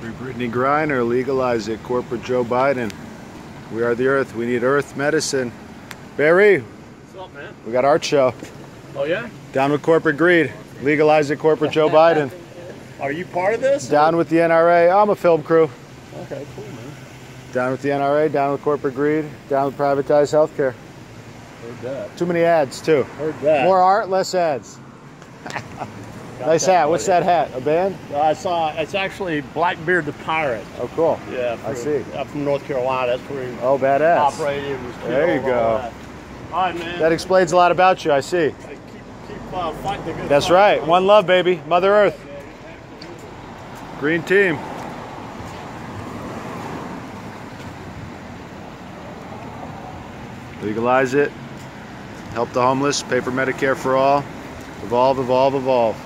Free Brittney Griner, legalize it. Corporate Joe Biden. We are the earth. We need earth medicine. Barry, What's up, man? we got art show. Oh, yeah? Down with corporate greed. Legalize it, corporate Joe Biden. Are you part of this? Down with the NRA. I'm a film crew. Okay, cool, man. Down with the NRA, down with corporate greed, down with privatized healthcare. Heard that. Too many ads, too. Heard that. More art, less ads. Got Nice hat. What's that hat? A band? I saw, it's actually Blackbeard the Pirate. Oh, cool. Yeah, I from- see. Up from North Carolina. That's where he Oh, badass. operated. There you killed, all go. that. All right, man. That explains a lot about you, I see. keep keep uh, fighting the good That's fight, right. One love, baby. Mother Earth. Green team. Legalize it. Help the homeless. Pay for Medicare for all. Evolve, evolve, evolve.